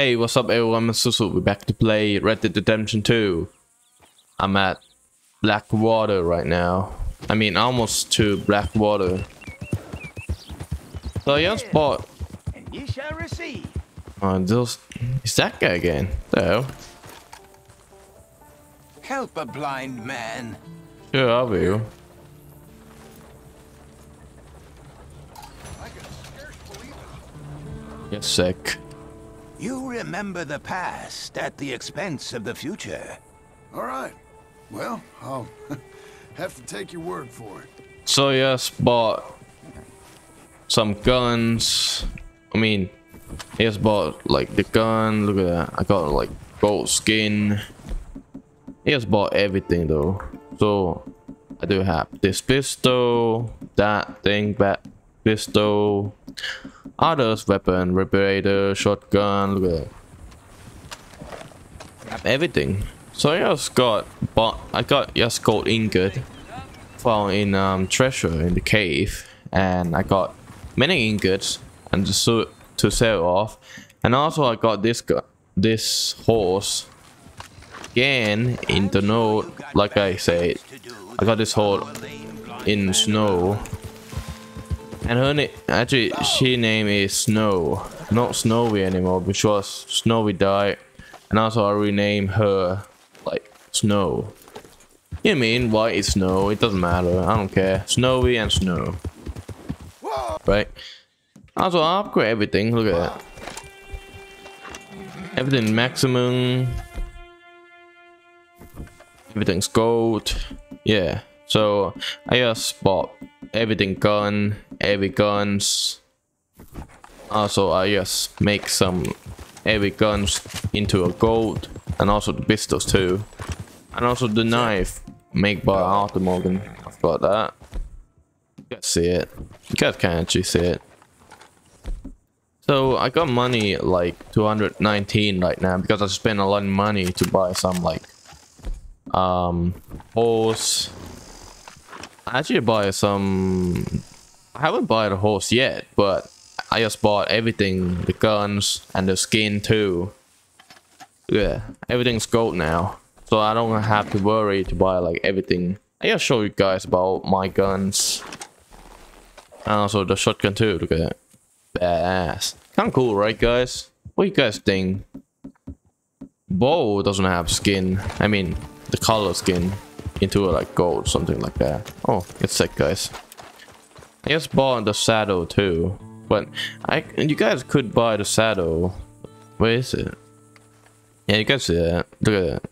Hey, what's up everyone, I'm Susu, we're back to play Red Dead Redemption 2. I'm at Blackwater right now. I mean, almost to Blackwater. So I just bought... And ye shall receive. Oh, this... Is that guy again? Hell? Help a blind man. Sure, I will. Yes, sick. You remember the past at the expense of the future. All right. Well, I'll have to take your word for it. So yes, bought some guns. I mean, he just bought like the gun. Look at that. I got like gold skin. He just bought everything though. So I do have this pistol, that thing, that pistol, others weapon, reparator, shotgun. Look at that. Everything. So I just got but I got just gold ingot found in um, treasure in the cave and I got many ingots and to, to sell off and also I got this this horse again in the note like I said I got this horse in snow and her name actually she name is snow not snowy anymore because snowy died and also I renamed her like snow you mean white is snow? It doesn't matter. I don't care. Snowy and snow. Right? Also, I'll upgrade everything. Look at that. Everything maximum. Everything's gold. Yeah. So, I just bought everything gun, every guns. Also, I just make some every guns into a gold. And also the pistols too. And also the knife made by Arthur Morgan. I forgot that. You guys see it. You guys can actually see it. So I got money like 219 right now because I spent a lot of money to buy some like um horse. I actually buy some I haven't bought a horse yet, but I just bought everything, the guns and the skin too. Yeah, everything's gold now. So I don't have to worry to buy like everything. I just show you guys about my guns. And also the shotgun too, look at that. Badass. Kinda cool, right guys? What you guys think? Bow doesn't have skin. I mean, the color skin into like gold, something like that. Oh, it's sick, guys. I just bought the saddle too. But I, you guys could buy the saddle. Where is it? Yeah, you guys see that. Look at that.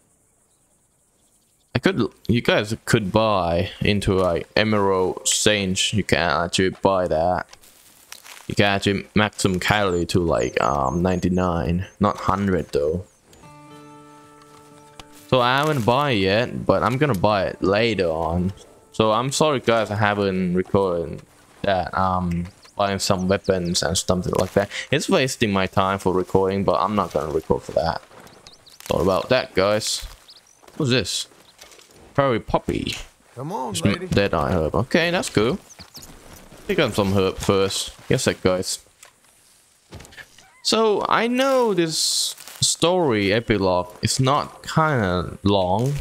I could, you guys could buy into like Emerald Sage. You can actually buy that. You can actually maximum calorie to like um 99, not 100 though. So I haven't bought it yet, but I'm gonna buy it later on. So I'm sorry guys, I haven't recorded that. Um, buying some weapons and something like that. It's wasting my time for recording, but I'm not gonna record for that. Sorry about that, guys. What's this? Prairie poppy. Come on, It's lady. dead eye herb. Okay, that's cool. Pick up some herb first. Yes, that guys. So I know this story epilogue is not kind of long.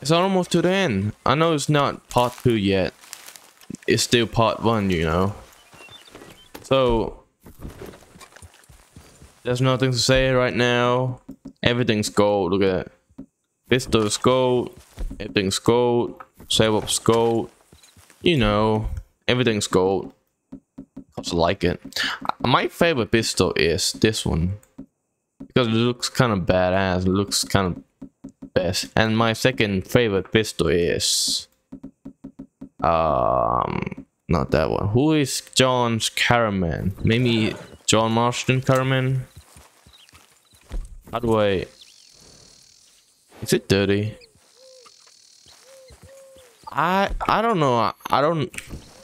It's almost to the end. I know it's not part two yet. It's still part one, you know. So there's nothing to say right now. Everything's gold. Look at that. Pistol's gold. Everything's gold. Save up's gold. You know, everything's gold. I like it. My favorite pistol is this one. Because it looks kind of badass. It looks kind of best. And my second favorite pistol is... Um... Not that one. Who is John's Caraman? Maybe John Marston Caraman? How do I... Is it dirty? I I don't know. I, I don't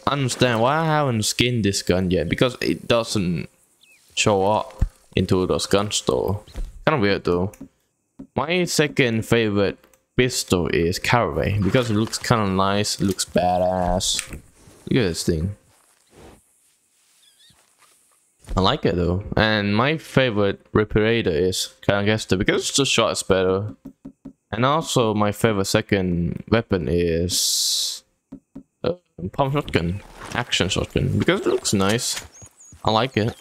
understand why I haven't skinned this gun yet because it doesn't show up into the gun store. Kind of weird though. My second favorite pistol is Caraway because it looks kind of nice. Looks badass. Look at this thing. I like it though. And my favorite Reparator is Kanagaster because the shot is better. And also my favorite second weapon is pump shotgun, action shotgun, because it looks nice. I like it.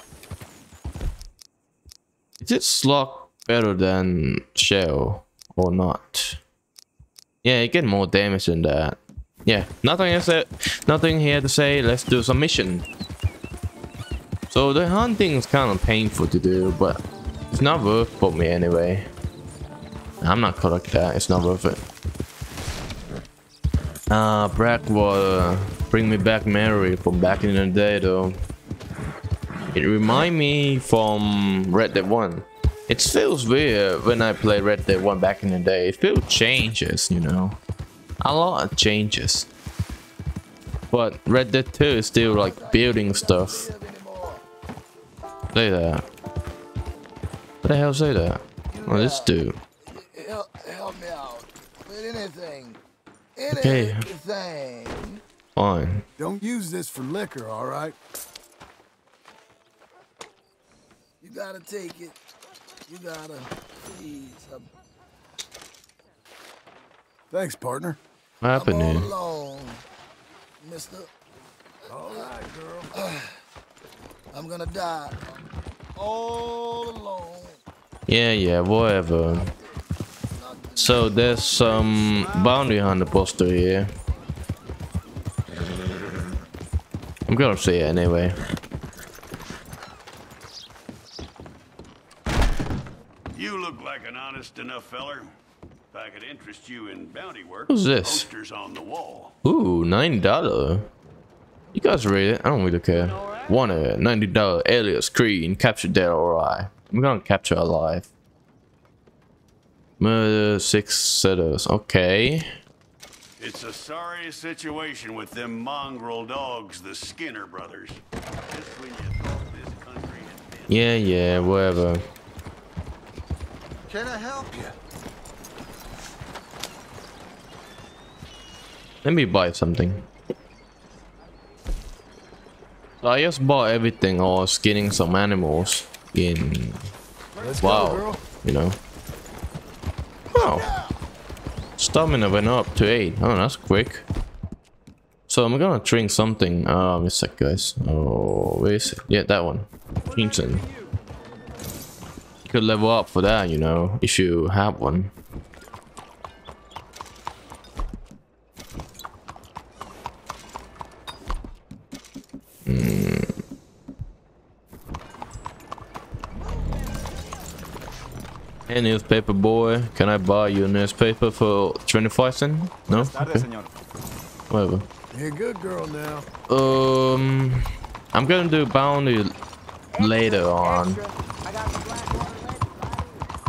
Is it slug better than shell or not? Yeah, you get more damage than that. Yeah, nothing else. Nothing here to say. Let's do some mission. So the hunting is kind of painful to do, but it's not worth for me anyway. I'm not correct that. It's not worth it. Ah, uh, Blackwater. Bring me back Mary from back in the day though. It remind me from Red Dead 1. It feels weird when I play Red Dead 1 back in the day. It feels changes, you know. A lot of changes. But Red Dead 2 is still like building stuff. Say that. What the hell say that? Oh, this dude. Help, help me out with anything. Okay. Fine. Don't use this for liquor, all right? You gotta take it. You gotta. Please. I'm, Thanks, partner. What happened I'm all alone, mister. All right, girl. I'm gonna die. All alone. Yeah, yeah, whatever. So there's some bounty hunter poster here. I'm gonna see it anyway. You look like an honest enough feller. If I could interest you in bounty work, Who's this? posters on the wall. Ooh, ninety dollar. You guys read it? I don't really care. Want it? Ninety dollar Elias Green capture dead or alive. I'm gonna capture alive. Murder six setters. Okay. It's a sorry situation with them mongrel dogs, the Skinner brothers. Just when you thought this country had been. Yeah, yeah, whatever. Can I help you? Let me buy something. I just bought everything or skinning some animals in Let's wow, girl. you know. Wow. Stamina went up to 8. Oh, that's quick. So I'm gonna drink something. Um, a sec, guys. Oh, where is it? Yeah, that one. Crimson. You could level up for that, you know, if you have one. Hey, newspaper boy, can I buy you a newspaper for 25 cents? No? Okay. Whatever. You're a good girl now. Um, I'm gonna do bounty later on.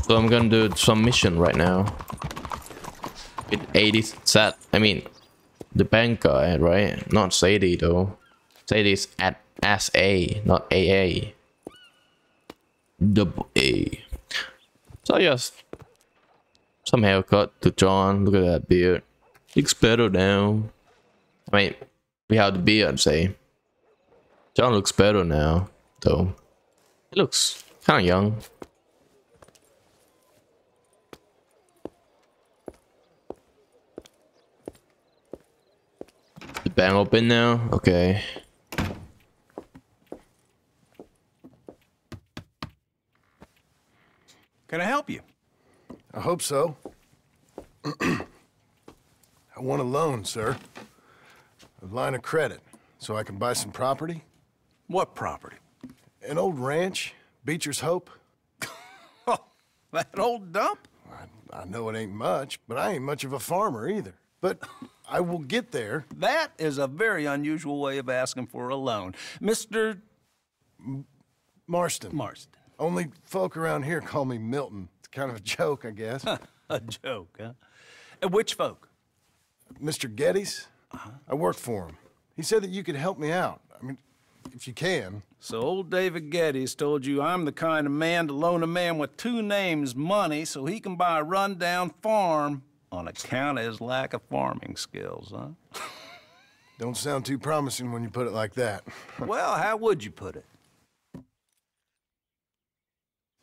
So I'm gonna do some mission right now. With 80 sat, I mean, the bank guy, right? Not Sadie though. Sadie's at SA, not AA. Double A. So yes, some haircut to John. Look at that beard. Looks better now. I mean, we have the beard, say. John looks better now, though. He looks kind of young. The bank open now? Okay. Can I help you? I hope so. I want a loan, sir. A line of credit, so I can buy some property. What property? An old ranch, Beecher's Hope. Oh, that old dump? I, I know it ain't much, but I ain't much of a farmer either. But I will get there. That is a very unusual way of asking for a loan. Mr. Marston. Marston. Only folk around here call me Milton. It's kind of a joke, I guess. A joke, huh? And which folk? Mr. Geddes, uh-huh. I work for him. He said that you could help me out. I mean, if you can. So old David Geddes told you I'm the kind of man to loan a man with two names money so he can buy a rundown farm on account of his lack of farming skills, huh? Don't sound too promising when you put it like that. well, how would you put it?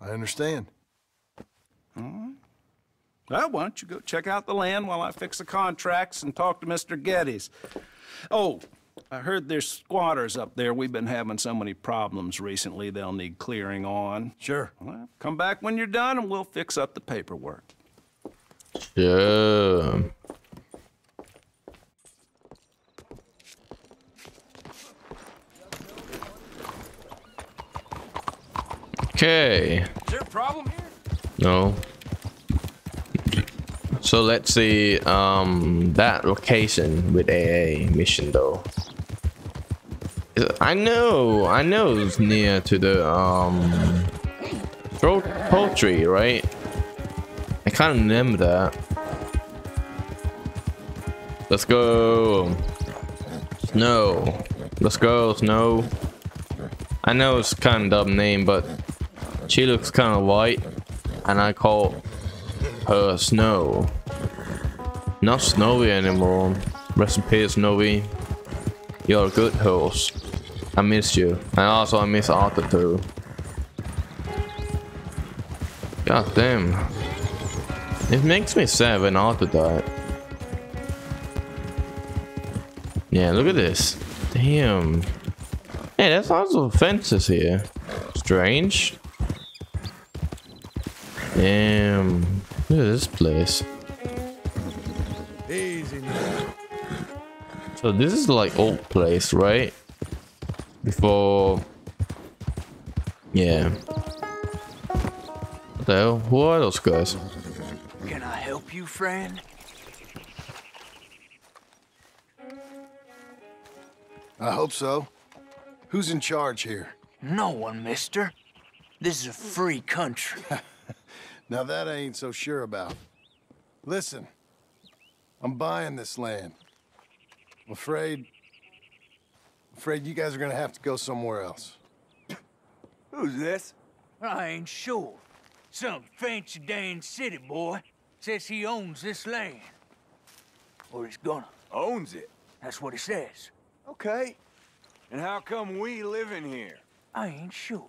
I understand. Well, why don't you go check out the land while I fix the contracts and talk to Mr. Geddes? Oh, I heard there's squatters up there. We've been having so many problems recently, they'll need clearing on. Sure. Well, come back when you're done and we'll fix up the paperwork. Yeah. Okay. Is there a problem here? No. So let's see um that location with AA mission though. I know, I know it's near to the um throat poultry, right? I can't remember that. Let's go. Snow. Let's go, Snow. I know it's kind of dumb name, but she looks kind of white, and I call her Snow. Not Snowy anymore. Rest in peace, Snowy. You're a good horse. I miss you. And also I miss Arthur too. God damn. It makes me sad when Arthur died. Yeah, look at this. Damn. Hey, there's also fences here. Strange. Damn. Look at this place. Easy now. So this is like old place, right? Before... Yeah. What the hell? Who are those guys? Can I help you, friend? I hope so. Who's in charge here? No one, mister. This is a free country. Now that I ain't so sure about. Listen, I'm buying this land. I'm afraid... afraid you guys are gonna have to go somewhere else. Who's this? I ain't sure. Some fancy Dan city boy says he owns this land. Or he's gonna. Owns it. That's what he says. Okay. And how come we live in here? I ain't sure.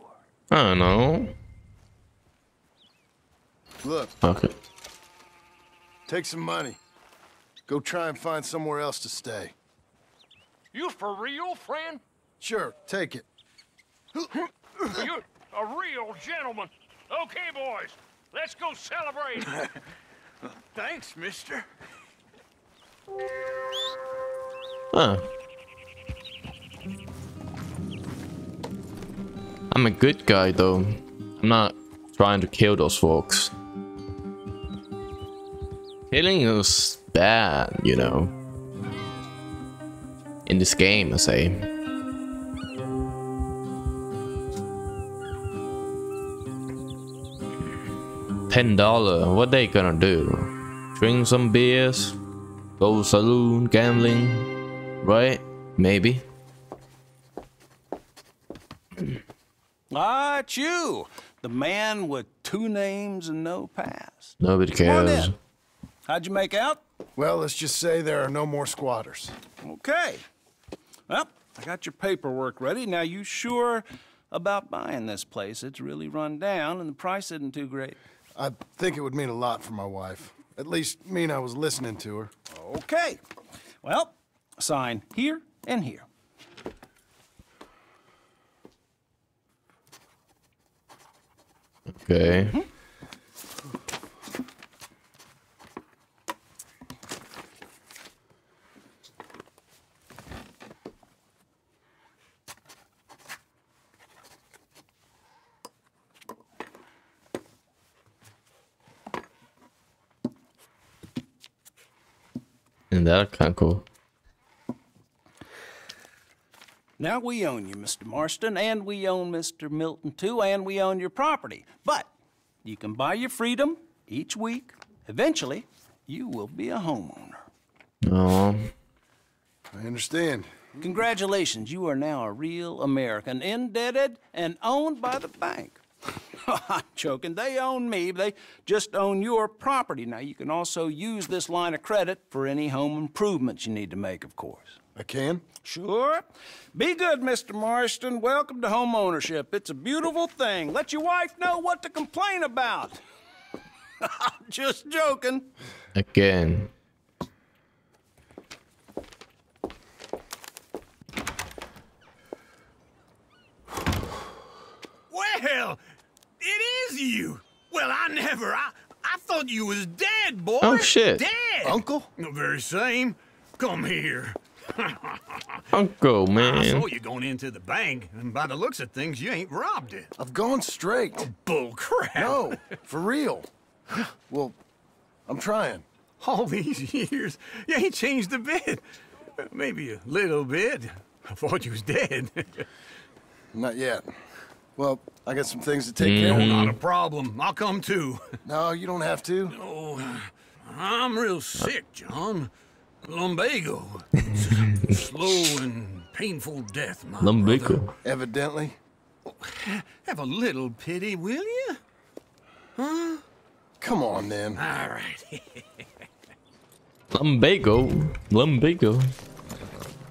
I don't know. Look, Okay. take some money. Go try and find somewhere else to stay. You for real, friend? Sure, take it. You're a real gentleman. Okay, boys, let's go celebrate. Thanks, mister. Huh. I'm a good guy though. I'm not trying to kill those folks. Killing is bad, you know. In this game, I say. Ten dollar. What they gonna do? Drink some beers, go saloon, gambling, right? Maybe. Ah, it's you, the man with two names and no past. Nobody cares. In. How'd you make out? Well, let's just say there are no more squatters. Okay. Well, I got your paperwork ready. Now, you sure about buying this place? It's really run down, and the price isn't too great. I think it would mean a lot for my wife. At least mean I was listening to her. Okay. Well, sign here and here. Okay. Mm-hmm. And that kind of cool. Now we own you, Mr. Marston, and we own Mr. Milton too, and we own your property. But you can buy your freedom each week. Eventually, you will be a homeowner. Oh, I understand. Congratulations, you are now a real American, indebted and owned by the bank. I'm joking. They own me. They just own your property. Now, you can also use this line of credit for any home improvements you need to make, of course. I can? Sure. Be good, Mr. Marston. Welcome to home ownership. It's a beautiful thing. Let your wife know what to complain about. I'm just joking. again. Well, it is you. Well, I never. I, I thought you was dead, boy. Oh, shit. Dead. Uncle? The very same. Come here. Uncle, man. I man. saw you going into the bank, and by the looks of things, you ain't robbed it. I've gone straight. Oh, bull crap. No, for real. Well, I'm trying. All these years, you ain't changed a bit. Maybe a little bit. I thought you was dead. Not yet. Well, I got some things to take care mm-hmm. of. Not a problem. I'll come too. No, you don't have to. Oh, I'm real sick, John. Lumbago. Slow and painful death, my brother. Lumbico. Evidently. Oh, have a little pity, will you? Huh? Come on, then. All right. Lumbago. Lumbago.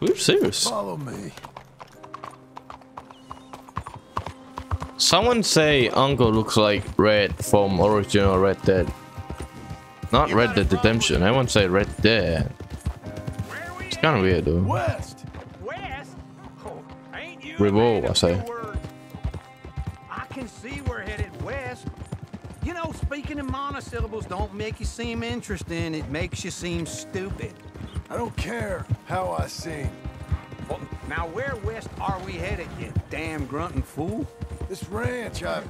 We're serious. Follow me. Someone say Uncle looks like Red from original Red Dead. Not Red Dead Redemption. I won't say Red Dead. It's kind of weird though. West! West? Oh, ain't you? Revolve, I say. I can see we're headed west. You know, speaking in monosyllables don't make you seem interesting. It makes you seem stupid. I don't care how I sing. Well, now where west are we headed, you damn grunting fool? This ranch I...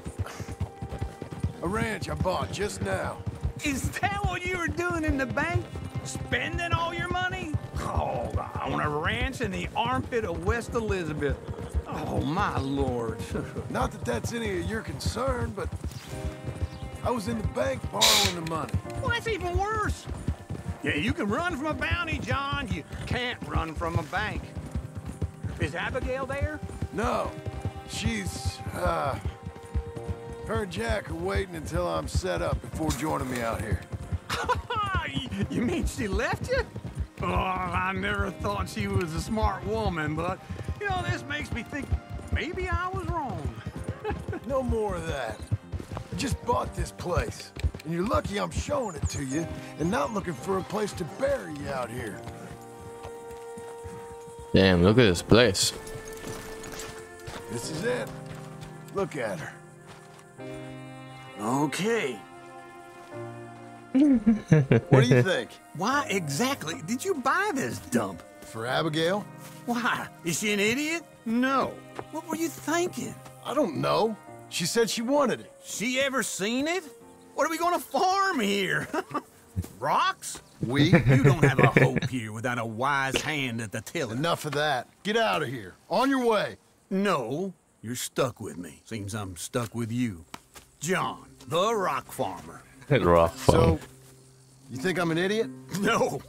A ranch I bought just now. Is that what you were doing in the bank? Spending all your money? Oh, on a ranch in the armpit of West Elizabeth. Oh, my lord. Not that that's any of your concern, but... I was in the bank borrowing the money. well, that's even worse. Yeah, you can run from a bounty, John. You can't run from a bank. Is Abigail there? No, she's, uh... Her and Jack are waiting until I'm set up before joining me out here. you mean she left you? Oh, I never thought she was a smart woman, but, you know, this makes me think maybe I was wrong. No more of that. I just bought this place. And you're lucky I'm showing it to you and not looking for a place to bury you out here. Damn, look at this place. Is it. Look at her. Okay. What do you think? Why exactly did you buy this dump? For Abigail? Why? Is she an idiot? No. What were you thinking? I don't know. She said she wanted it. She ever seen it? What are we gonna farm here? Rocks? We? You don't have a hope here without a wise hand at the tiller. Enough of that. Get out of here. On your way. No, you're stuck with me. Seems I'm stuck with you. John, the rock farmer. Rough fun. So, you think I'm an idiot? No,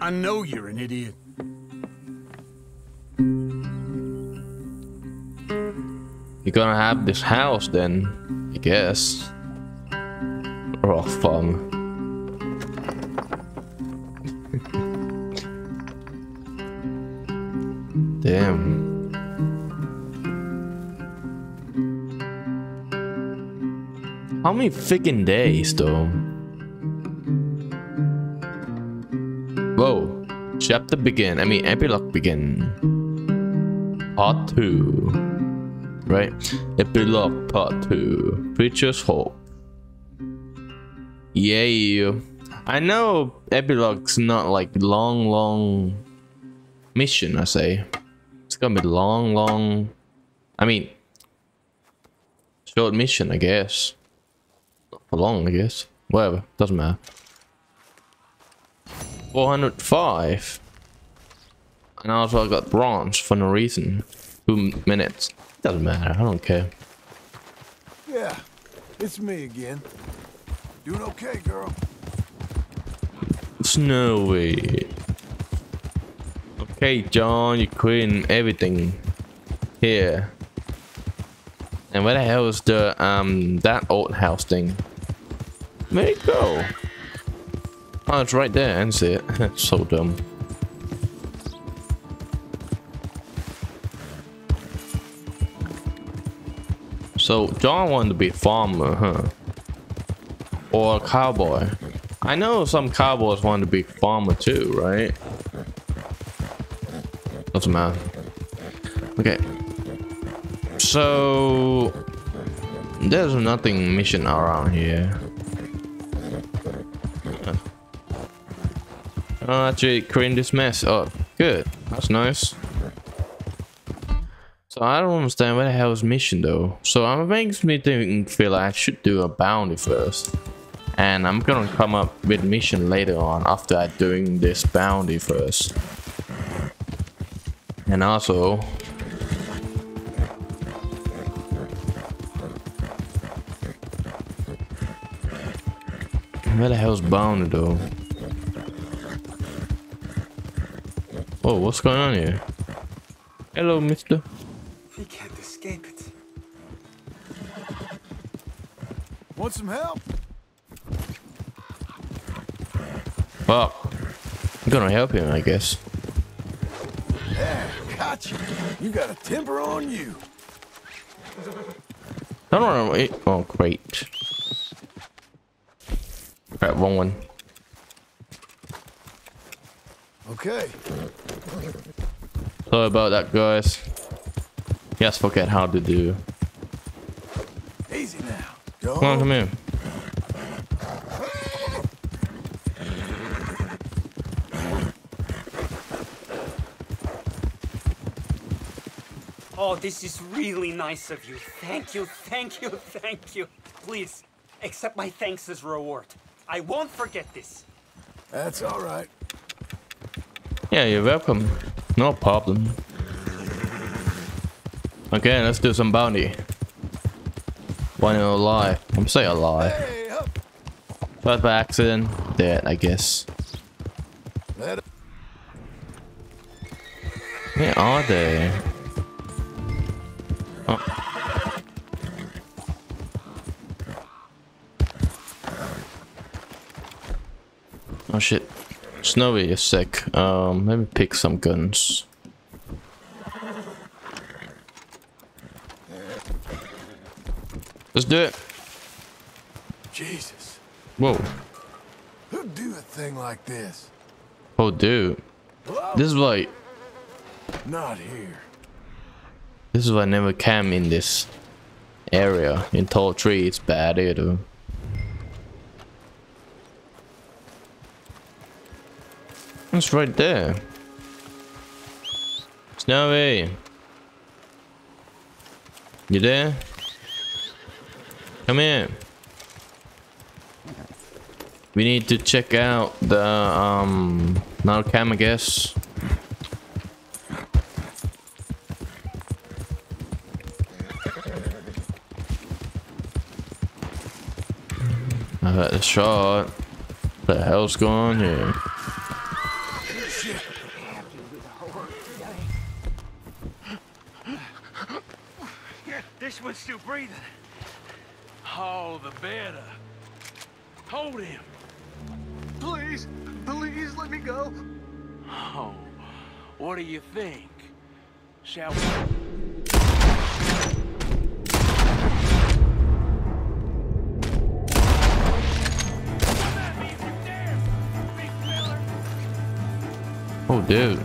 I know you're an idiot. You're gonna have this house then, I guess. Rock fun. Damn. How many freaking days though? Whoa. Chapter begin. I mean epilogue begin. Part 2. Right? Epilogue Part 2. Beecher's Hope. Yay. I know epilogue's not like long, long mission, I say. It's gonna be long, long. I mean, short mission, I guess. Long, I guess. Whatever, doesn't matter. 405. And also I got bronze for no reason. Two minutes. Doesn't matter. I don't care. Yeah, it's me again. Doing okay, girl. Snowy. Okay, John, you queen everything here. And where the hell is the um that old house thing? Where'd it go? Oh, it's right there. I see it. so dumb. So John wanted to be a farmer, huh? Or a cowboy. I know some cowboys want to be farmer too, right? Doesn't matter. Okay. So there's nothing mission around here. Oh, actually clean this mess up. Good. That's nice. So I don't understand where the hell is mission though. So it makes me think feel like I should do a bounty first. And I'm gonna come up with mission later on after I doing this bounty first. And also Where the hell's bounty though? Oh, what's going on here? Hello, mister. We can't escape it. Want some help? Well, I'm gonna help him, I guess. Yeah, gotcha. You got a temper on you. Don't worry. Oh, great. Crap, wrong one. Okay. Sorry about that, guys. Yes, forget how to do. Easy now. Come on, come here. Oh, this is really nice of you. Thank you, thank you, thank you. Please, accept my thanks as reward. I won't forget this. That's all right. Yeah, you're welcome. No problem. Okay, let's do some bounty. In a lie. I'm saying a lie. But by accident, dead, I guess. Where are they? Oh. Oh shit. Snowy is sick. Um, let me pick some guns. Let's do it. Jesus. Whoa. Who'd do a thing like this? Oh, dude. This is like Not here. This is why I never came in this area. In tall tree, it's bad either. It's right there. Snowy. You there? Come here. We need to check out the um Narcam, I guess. I got the shot. What the hell's going on here? This one's still breathing. Oh, the better. Hold him. Please, please let me go. Oh, what do you think? Shall we? Oh, dude.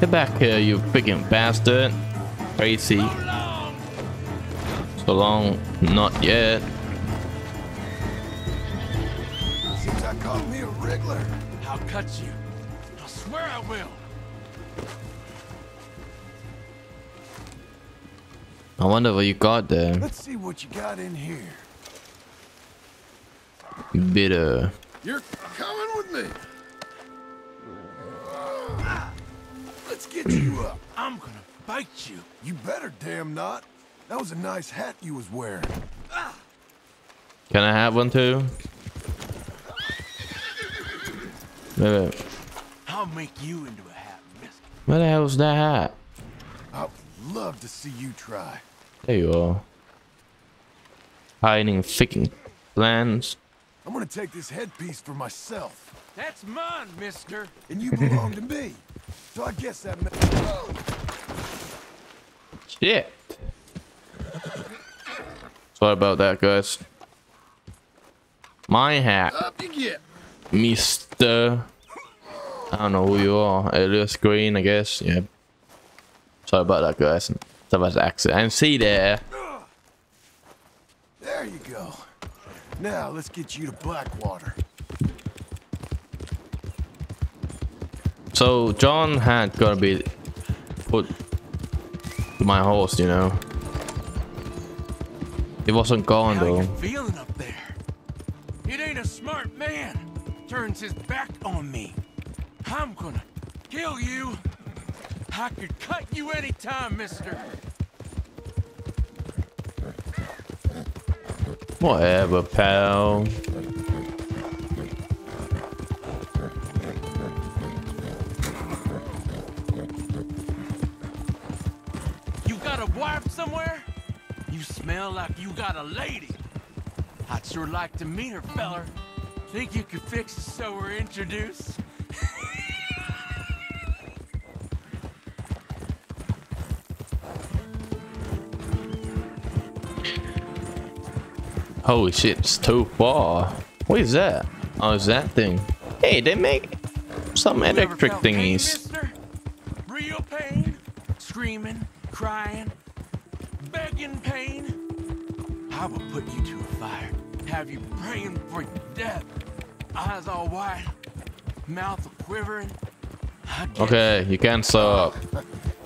Get back here, you freaking bastard. Crazy. So long, not yet. Seems I called me a wriggler. I'll cut you. I swear I will. I wonder what you got there. Let's see what you got in here. Bitter. You're coming with me. Let's get you up. I'm gonna bite you. You better damn not. That was a nice hat you was wearing. Can I have one too? Wait, wait. I'll make you into a hat, mister. Where the hell's that hat? I would love to see you try. There you are. Hiding freaking plans. I'm gonna take this headpiece for myself. That's mine, mister. And you belong to me. So I guess that ma- Shit. Sorry about that, guys. My hat, Up you get. Mister. I don't know who you are. Elias Green, I guess. Yeah. Sorry about that, guys. Sorry about the accent. And see there. There you go. Now let's get you to Blackwater. So John had gotta be put to my horse, you know. He wasn't gone though. feeling up there? It ain't a smart man. Turns his back on me. I'm gonna kill you. I could cut you anytime, mister. Whatever, pal. Smell like you got a lady. I'd sure like to meet her, feller. Think you could fix it so we're introduced? Holy shit, it's too far. What is that? Oh, is that thing. Hey, they make some electric thingies. Have you praying for death, eyes all wide, mouth quivering. Okay, you can't stop. Ah,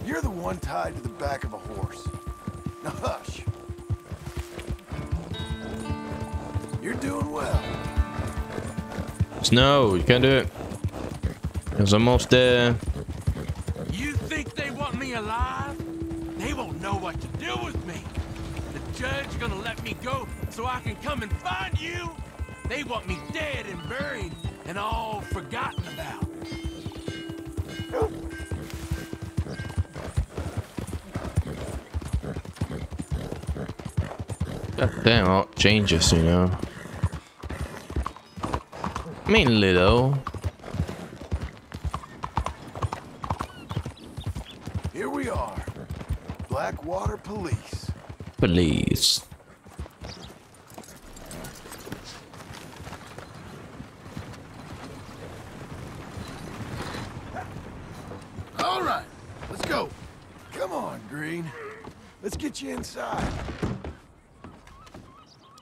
you're the one tied to the back of a horse. Now hush. You're doing well. Snow, you can't do it. It's almost there. You think they want me alive? They won't know what to do with me. The judge gonna let me go so I can come and find you? They want me dead and buried and all forgotten about. God damn, all changes, you know. Mainly though. Here we are. Blackwater Police. Please. All right, let's go. Come on, Green. Let's get you inside.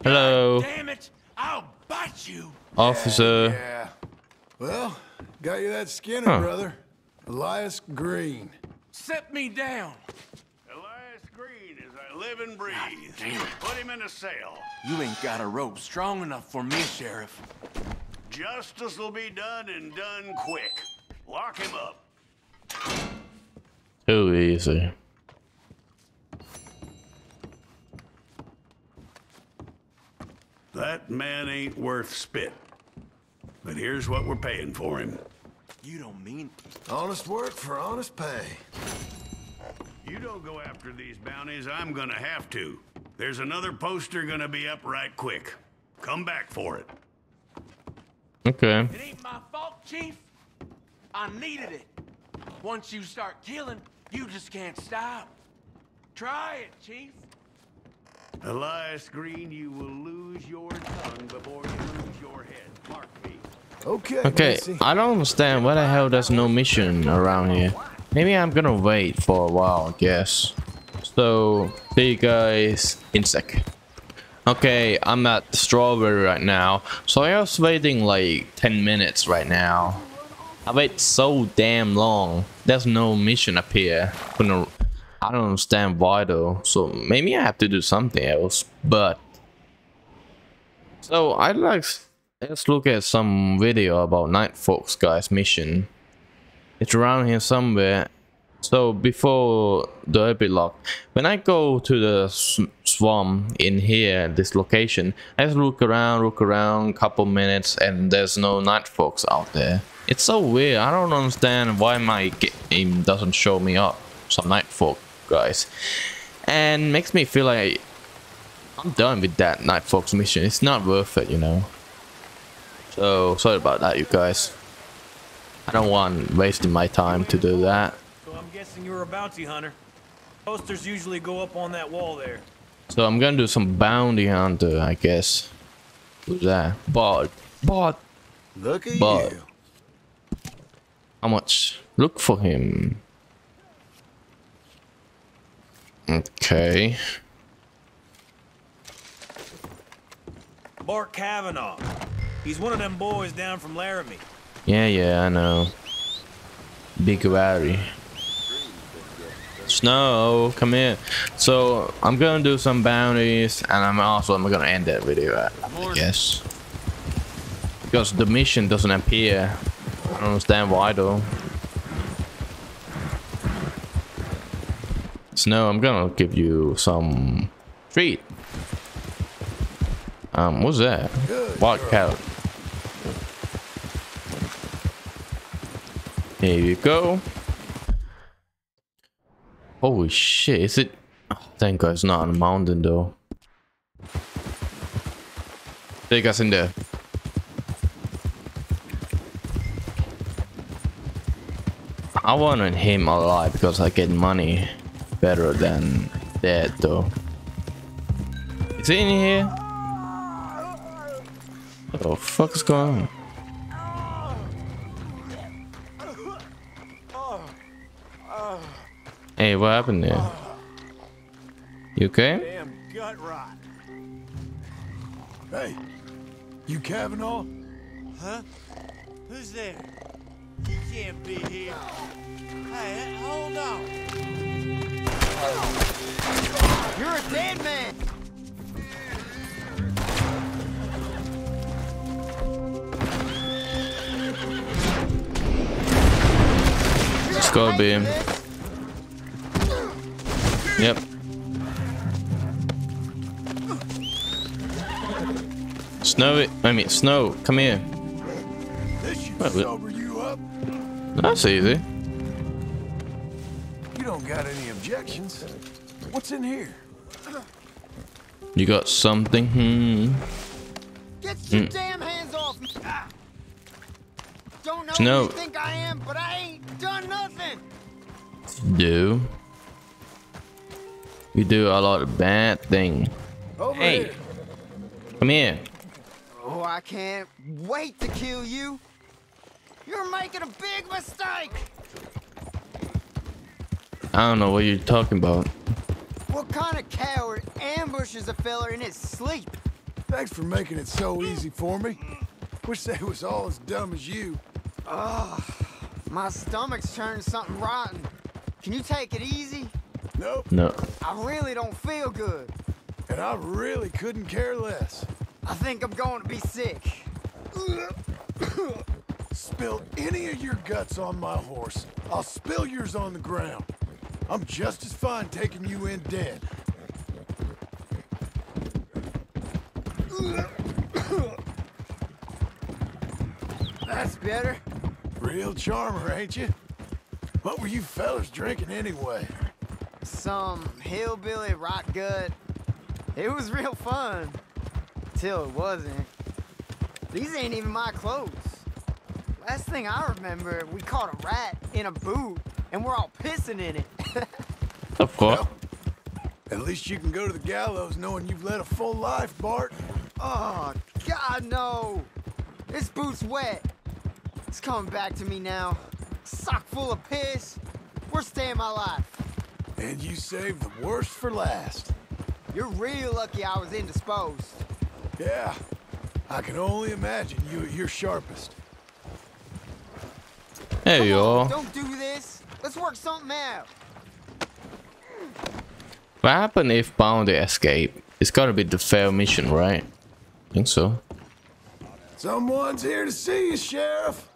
Hello, Damn it! I'll bite you! Officer. Yeah. Well, got you that Skinner, Huh. brother. Elias Green. Set me down! Elias Green is I live and breathe. Put him in a cell. You ain't got a rope strong enough for me, Sheriff. Justice will be done and done quick. Lock him up. Too easy. That man ain't worth spit. But here's what we're paying for him. You don't mean Honest work for honest pay. You don't go after these bounties, I'm gonna have to. There's another poster gonna be up right quick. Come back for it. Okay. It ain't my fault, Chief. I needed it. Once you start killing, you just can't stop. Try it, Chief. Elias Green, you will lose your tongue before you lose your head. Mark me. Okay, Okay, I don't understand why the hell there's no mission around here. Maybe I'm gonna wait for a while, I guess. So, see you guys in sec. Okay, I'm at Strawberry right now. So I was waiting like 10 minutes right now. I wait so damn long. There's no mission up here. I don't understand why though. So maybe I have to do something else. But so I'd like let's look at some video about Night Fox guys mission. It's around here somewhere. So before the epilogue, when I go to the sw- swamp in here, this location, I just look around, look around, couple minutes, and there's no night folks out there. It's so weird. I don't understand why my game doesn't show me up some night folk guys, and makes me feel like I'm done with that night folks mission. It's not worth it, you know. So sorry about that, you guys. I don't want wasting my time to do that. So I'm guessing you're a bounty hunter. Posters usually go up on that wall there. So I'm gonna do some bounty hunter, I guess. Who's that? Bot. Bot. Look at Bot. you. How much? Look for him. Okay. Bart Kavanaugh. He's one of them boys down from Laramie. Yeah, yeah, I know. Big Larry. Snow, come here. So I'm gonna do some bounties, and I'm also I'm gonna end that video. I I guess because the mission doesn't appear. I don't understand why though. Snow, I'm gonna give you some treat. Um, what's that? Wild cat. Here you go. Holy shit, is it? Thank god it's not on a mountain though. Take us in there. I want him alive because I get money better than dead though. Is it in here? What the fuck is going on? Hey, what happened there? You okay? Damn gut rot. Hey, you Kavanaugh? Huh? Who's there? You can't be here. Hey, hold on. You're a dead man! It's gotta be Snow it. I mean, Snow, come here. This should Wait, wait. sober you up. That's easy. You don't got any objections. What's in here? You got something? Hmm. Get your Mm. damn hands off me! Ah. Don't know No. who you think I am, but I ain't done nothing! Do. You do a lot of bad thing. Over Hey. here. Come here. Oh, I can't wait to kill you! You're making a big mistake! I don't know what you're talking about. What kind of coward ambushes a fella in his sleep? Thanks for making it so easy for me. Wish they was all as dumb as you. Ugh, my stomach's turned something rotten. Can you take it easy? Nope. No. I really don't feel good. And I really couldn't care less. I think I'm going to be sick. Spill any of your guts on my horse. I'll spill yours on the ground. I'm just as fine taking you in dead. That's better. Real charmer, ain't you? What were you fellas drinking anyway? Some hillbilly rot gut. It was real fun. Till it wasn't. These ain't even my clothes. Last thing I remember, we caught a rat in a boot, and we're all pissing in it. The fuck? At least you can go to the gallows knowing you've led a full life, Bart. Oh, God, no! This boot's wet. It's coming back to me now. Sock full of piss. Worst day of my life. And you saved the worst for last. You're real lucky I was indisposed. Yeah, I can only imagine you at your sharpest. There you are. Don't do this. Let's work something out. What happened if Bounty escape? It's gotta be the failed mission, right? think so. Someone's here to see you, Sheriff.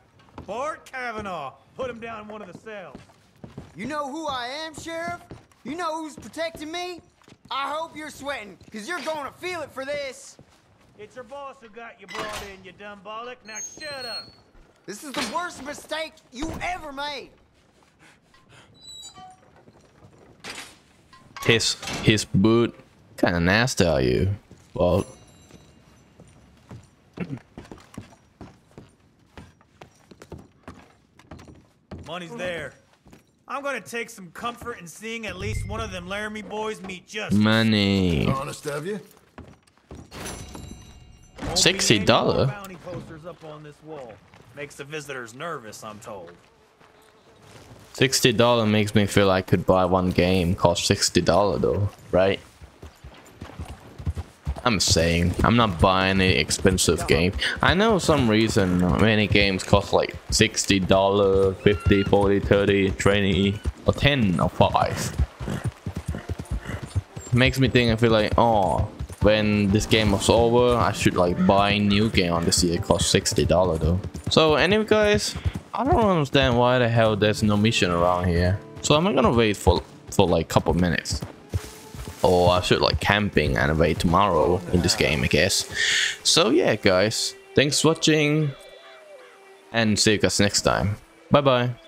Bart Kavanaugh. Put him down in one of the cells. You know who I am, Sheriff? You know who's protecting me? I hope you're sweating, because you're going to feel it for this. It's your boss who got you brought in, you dumb bollock. Now shut up. This is the worst mistake you ever made. His his boot. Kind of nasty are you? Well, Money's there. I'm gonna take some comfort in seeing at least one of them Laramie boys meet justice. money. Honest of you? Sixty dollar. Bounty posters up on this wall. Makes the visitors nervous, I'm told. Sixty dollar makes me feel I could buy one game. Cost sixty dollar though, right? I'm saying I'm not buying any expensive game. I know some reason many games cost like sixty dollar, 50, 40, 30, 20, or 10 or 5. Makes me think I feel like oh when this game was over I should like buy new game on this year cost sixty dollar though. So anyway guys, I don't understand why the hell there's no mission around here. So I'm gonna wait for for like a couple minutes. Or I should like camping and wait tomorrow in this game I guess. So yeah guys, thanks for watching and see you guys next time. Bye bye.